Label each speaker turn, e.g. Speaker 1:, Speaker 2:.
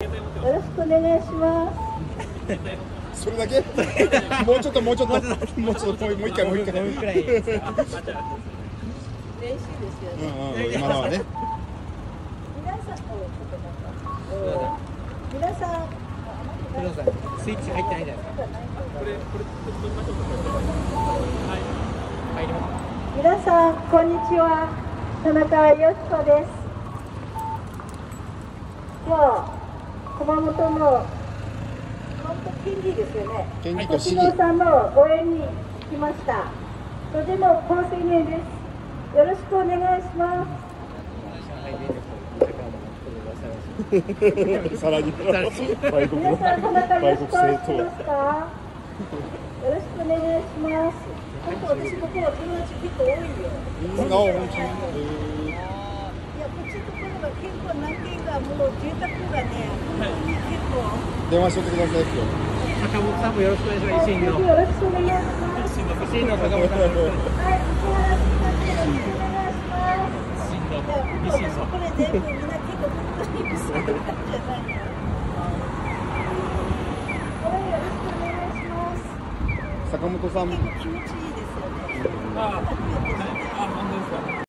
Speaker 1: よろしくお願いします。
Speaker 2: それだけもうちょっともうちょっともうちょっともう一回もう一回
Speaker 3: もう一回ですか
Speaker 1: 練習ですよ
Speaker 2: う。んうん今のはね
Speaker 1: 皆さん、おちょっと待って皆さん、
Speaker 3: スイッチ入ってないじゃないですか入ります
Speaker 1: 皆さん、こんにちは。田中よしこです。今日、熊本の熊本県議ですよね。
Speaker 2: 県議と市議
Speaker 1: さんの応援に来ました。とても好青年です。よろしくお願いします。
Speaker 3: さ
Speaker 2: らに
Speaker 1: 皆さん、田中よしこ知ってますか？よろしくお願いします。本当、私、ここは友達結構多いよ。
Speaker 2: 党あ本当に
Speaker 1: いや、こっちのところが結構何軒かもう住宅がね、本当に結構。
Speaker 2: 電話しとってください今
Speaker 3: 坂本さんもよろしくお願いします。の
Speaker 1: よろしくお願いします。
Speaker 3: 維新の坂本さん。
Speaker 2: 坂本さん
Speaker 1: 結構気持ちい。い。ですよね。